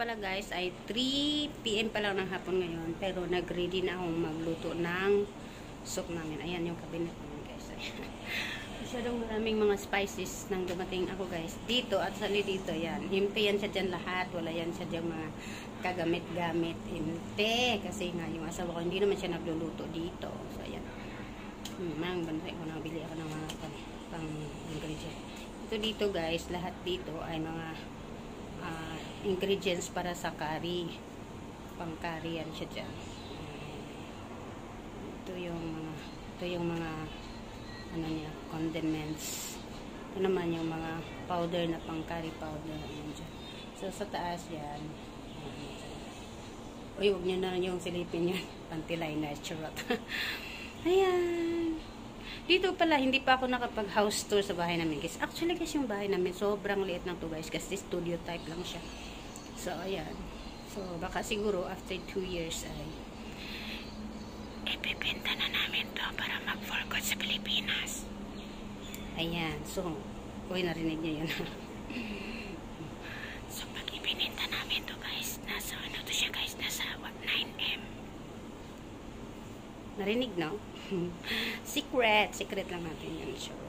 ay 3 p.m. pa lang ng hapon ngayon. Pero nag-ready na akong magluto ng soup namin. Ayan yung cabinet namin guys. Ayan. Masyadong maraming mga spices nang dumating ako guys. Dito at sali dito yan. Himpe yan siya dyan lahat. Wala yan siya dyan mga kagamit-gamit. Himpe. Kasi nga yung asawa ko hindi naman siya nagluluto dito. So ayan. Hmm, mang bantay ko nabili ako ng mga pang, pang ingredient. Ito dito guys. Lahat dito ay mga ah, ingredients para sa curry. Pang curry yan siya dyan. Ito yung mga ito yung mga ano niya, condiments. Ito naman yung mga powder na pang curry powder. Ayan dyan. So, sa taas yan. Uy, huwag nyo na yung silipin yun. Pantiliner, charot. Ayan. Dito pala, hindi pa ako nakapag house tour sa bahay namin. Guys, actually guys, yung bahay namin, sobrang liit lang to guys. Kasi studio type lang siya. So, ayan. So, baka siguro after 2 years ay ipipinta na namin to para mag-for sa Pilipinas. Ayan. So, uy, narinig niyo yun. so, pag ipininta namin to guys, nasa ano to siya guys, nasa what, 9M. Narinig, no? Secret. Secret lang natin yun. Sure.